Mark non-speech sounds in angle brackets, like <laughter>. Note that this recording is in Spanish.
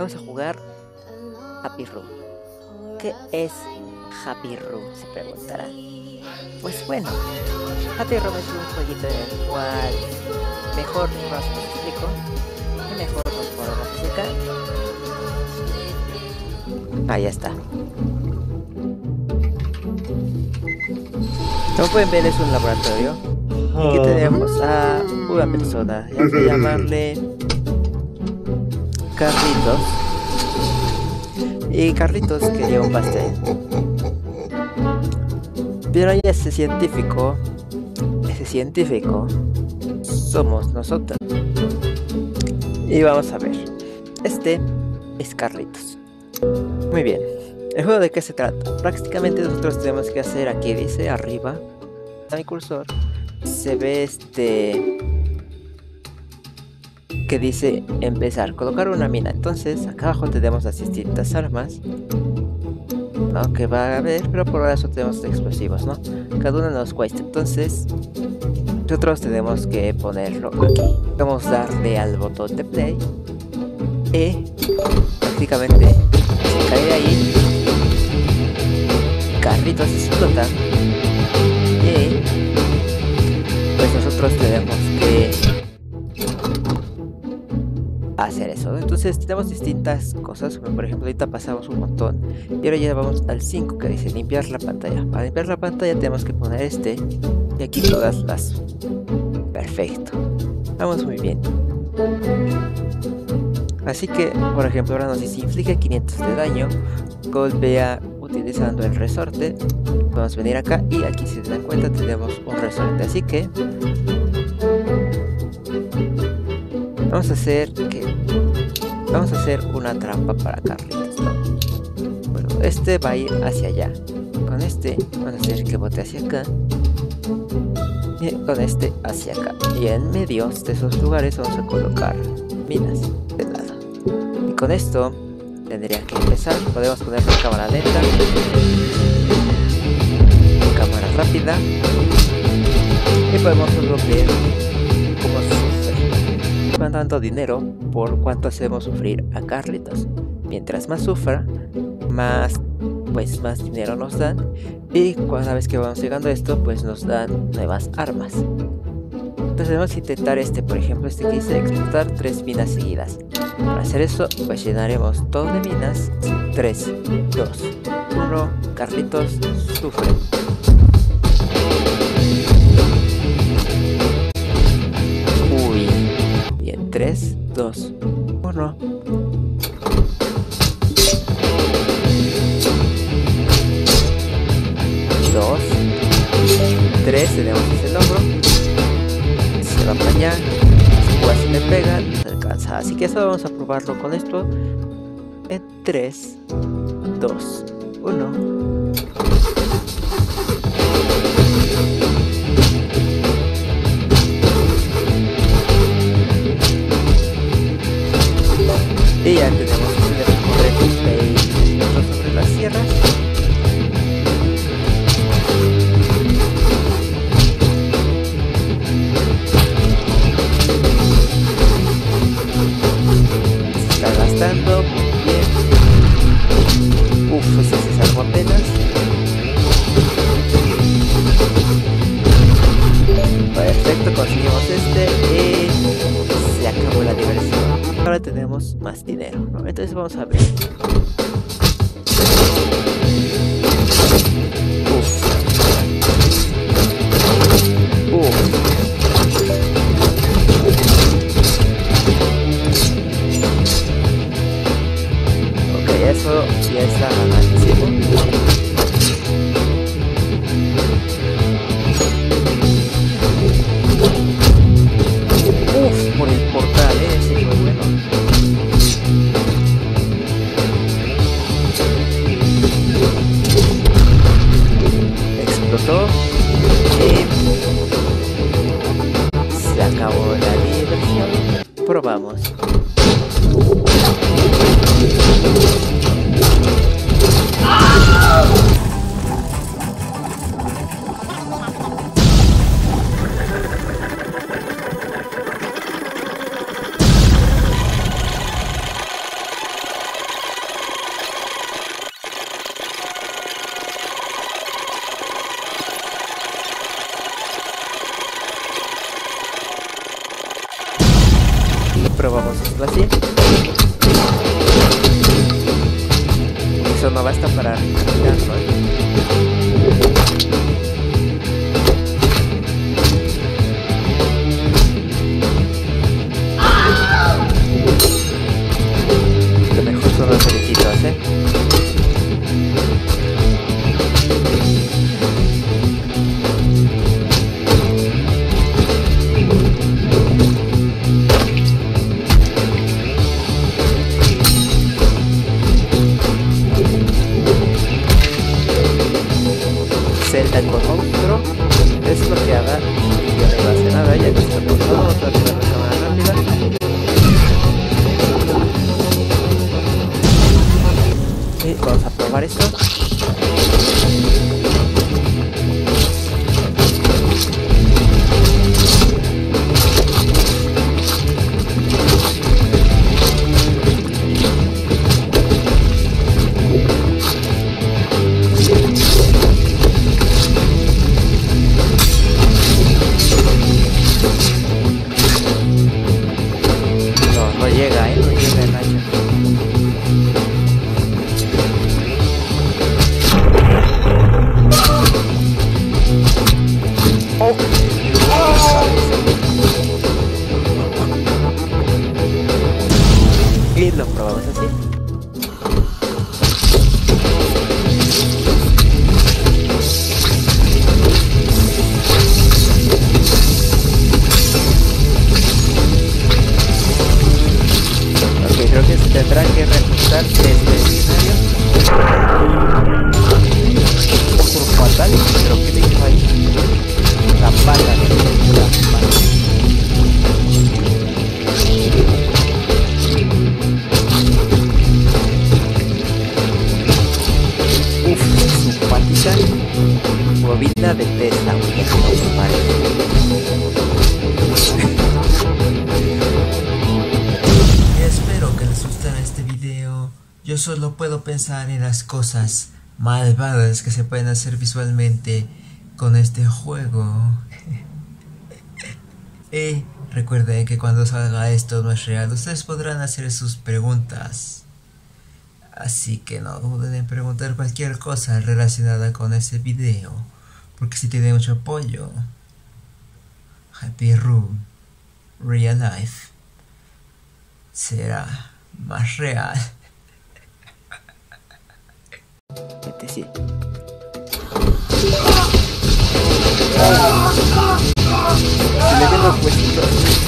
Vamos a jugar Happy Room. ¿Qué es Happy Room? Se preguntará. Pues bueno, Happy Room es un jueguito en el cual mejor nos explico y mejor nos podemos explicar. Ahí está. Como pueden ver es un laboratorio. Aquí tenemos a una persona. Vamos a llamarle Carlitos. Y Carlitos quería un pastel. Pero ese científico, ese científico, somos nosotros. Y vamos a ver. Este es Carlitos. Muy bien. ¿El juego de qué se trata? Prácticamente nosotros tenemos que hacer aquí, dice arriba, a mi cursor, se ve este que dice empezar, colocar una mina. Entonces, acá abajo tenemos las distintas armas. Que va a haber, pero por ahora solo tenemos explosivos, ¿no? Cada uno nos cuesta. Entonces, nosotros tenemos que ponerlo aquí. Vamos a darle al botón de play. Y prácticamente se cae ahí. Carritos explota. Y pues nosotros tenemos que hacer eso. Entonces tenemos distintas cosas, como por ejemplo ahorita pasamos un montón y ahora ya vamos al 5 que dice limpiar la pantalla. Para limpiar la pantalla tenemos que poner este y aquí todas las... Perfecto. Vamos muy bien. Así que, por ejemplo, ahora nos dice inflige 500 de daño, golpea utilizando el resorte. Podemos venir acá y aquí si se dan cuenta tenemos un resorte. Así que vamos a hacer que vamos a hacer una trampa para Carlitos. Bueno, este va a ir hacia allá. Con este vamos a hacer que bote hacia acá. Y con este hacia acá. Y en medio de esos lugares vamos a colocar minas de lado. Y con esto tendría que empezar. Podemos poner la cámara lenta, cámara rápida y podemos cómo tanto dinero por cuánto hacemos sufrir a Carlitos. Mientras más sufra, más pues más dinero nos dan y cada vez que vamos llegando a esto pues nos dan nuevas armas. Entonces debemos intentar este, por ejemplo, este que dice explotar tres minas seguidas. Para hacer eso, pues llenaremos todo de minas. 3, 2, 1, Carlitos sufre. 3, 2, 1. Dos, tres, tenemos ese logro se va para allá, pues si le pega, no alcanza. Así que eso vamos a probarlo con esto en 3, 2, 1. Más dinero. Entonces vamos a ver. Se acabó la diversión. Probamos. pero vamos así. Eso no basta para y vamos a probar esto Yo solo puedo pensar en las cosas malvadas que se pueden hacer visualmente con este juego. y <laughs> recuerden que cuando salga esto no es real, ustedes podrán hacer sus preguntas. Así que no duden en preguntar cualquier cosa relacionada con ese video. Porque si tiene mucho apoyo. Happy Room Real Life será más real. Este, etc. Si le den los.